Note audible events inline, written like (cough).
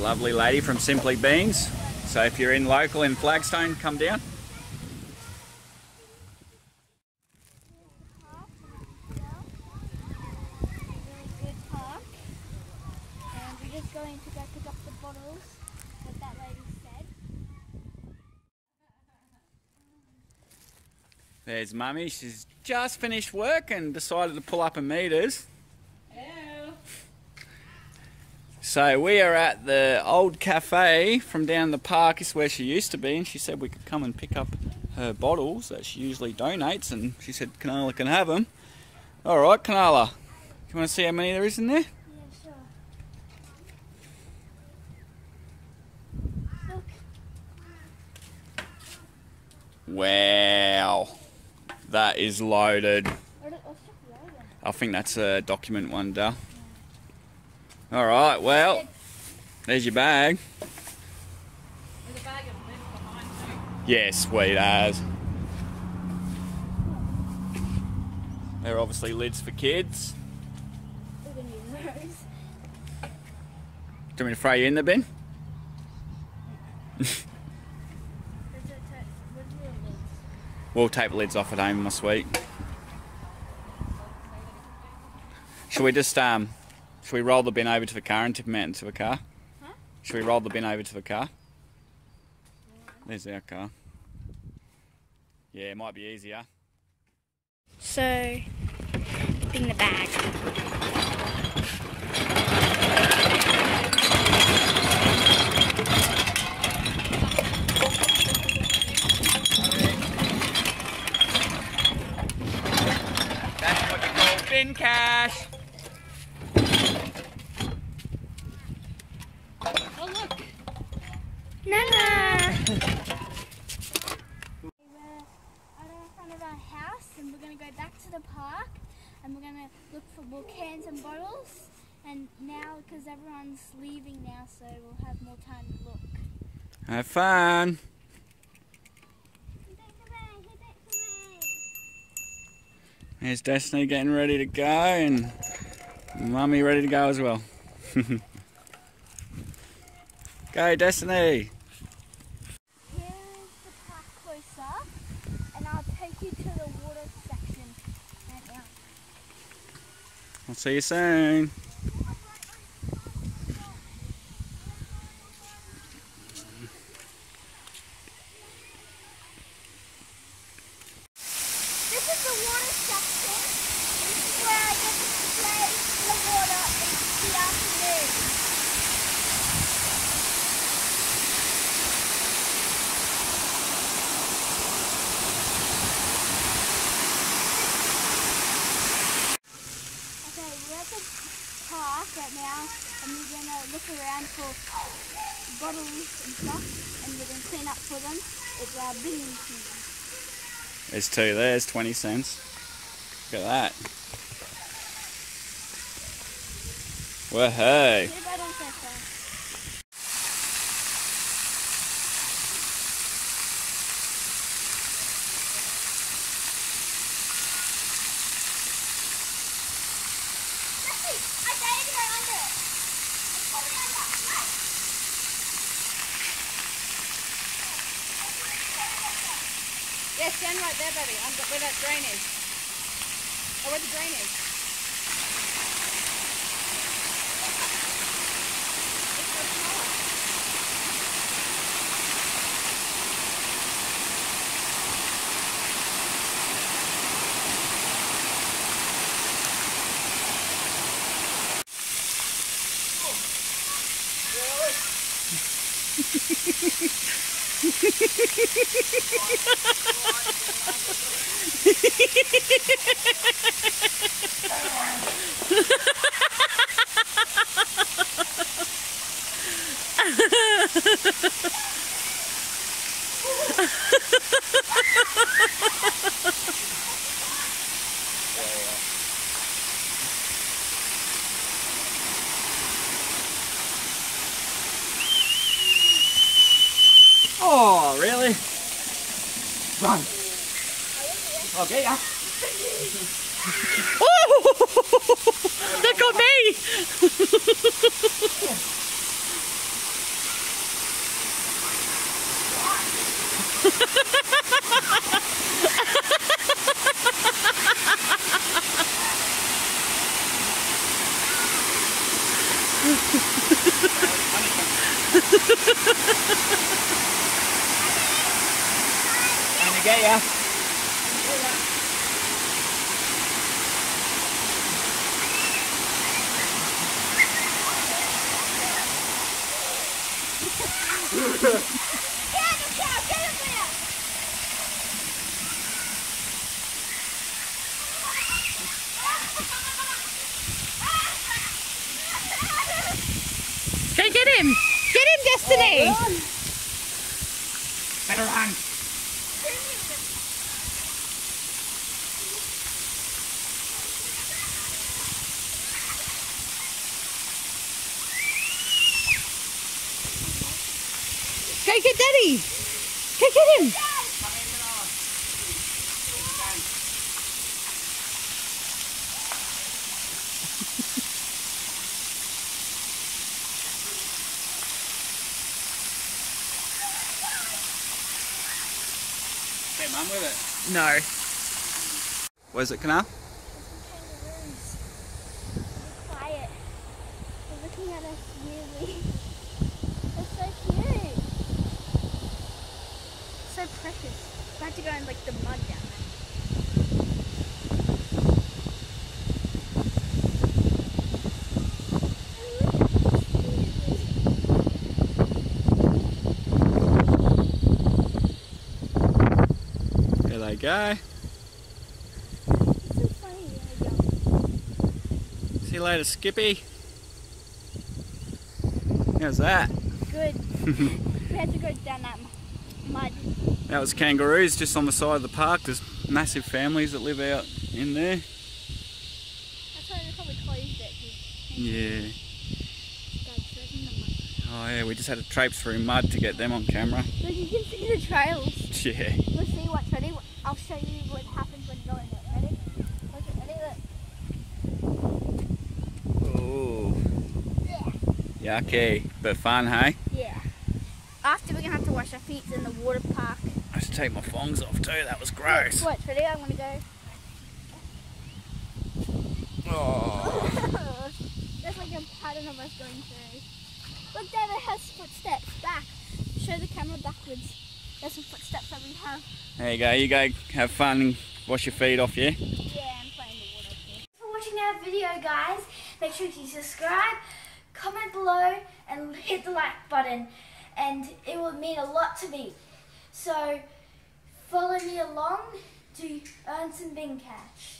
Lovely lady from Simply Beans. So if you're in local in Flagstone, come down. There's Mummy. She's just finished work and decided to pull up and meet us. So we are at the old cafe from down the park. Is where she used to be, and she said we could come and pick up her bottles that she usually donates. And she said Kinala can have them. All right, Kinala. You want to see how many there is in there? Yeah, sure. Look, Wow, that is loaded. what what's the logo? I think that's a document one, Dal. All right, well, there's your bag. There's bag of behind too. Yeah, sweet as. They're obviously lids for kids. Do you want me to throw you in the bin? We'll tape lids off at home, my sweet. Should we just um, should we roll the bin over to the car and tip them out into the car? Huh? Should we roll the bin over to the car? There's our car. Yeah, it might be easier. So, in the bag. That's what you call bin cash. Oh look! Nana! we're out in front of our house and we're going to go back to the park and we're going to look for more cans and bottles. And now, because everyone's leaving now, so we'll have more time to look. Have fun. There's Destiny getting ready to go and Mummy ready to go as well. (laughs) go Destiny! Here is the park close up, and I'll take you to the water section right now. I'll see you soon. This is the water section. This is where I get to play in the water in the afternoon. Okay, we're at the park right now, and we're gonna around for bottles and stuff, and we're gonna clean up for them. It's our binning machine. There's two, there's 20 cents. Look at that. Whoa. Put a bottle in first, I dated her under it. Put it under. Yeah, stand right there, baby. Under where that drain is. Oh, where the drain is. It's (laughs) (laughs) (laughs) Oh, really? Run. Okay, yeah. (laughs) oh, that got me! yeah. (laughs) get ya. Get him, Cal, get him there. Go get him! Get him, Destiny! Oh, Better run. Go get Daddy! Go get him! Okay, mum, with it. No. Where's it, Canal? Kangaroos. Quiet. They're looking at us weirdly. They're so cute. So precious. I had to go in like the mud down there. Go. It's so funny. See you later, Skippy. How's that? Good. (laughs) we had to go down that mud. That was kangaroos just on the side of the park. There's massive families that live out in there. That's why they probably closed it. Yeah. Dad's shredding the mud. Oh yeah, we just had to traipse through mud to get them on camera. Look, you can see the trails. (laughs) Yeah. We'll see what's ready. I'll show you what happens when you go in it. Ready? Look, ready? Look. Oh. Yeah. Yucky. But fun, hey? Yeah. After we're gonna have to wash our feet in the water park. I should take my thongs off too. That was gross. What? Ready? I'm gonna go. Oh. (laughs) There's like a pattern of us going through. Look, Dad, it has footsteps. Back. Show the camera backwards. There's some footsteps that we have. There you go. You go have fun and wash your feet off, yeah? Yeah, and play in the water too. For watching our video, guys. Make sure you subscribe, comment below, and hit the like button. And it will mean a lot to me. So follow me along to earn some bin cash.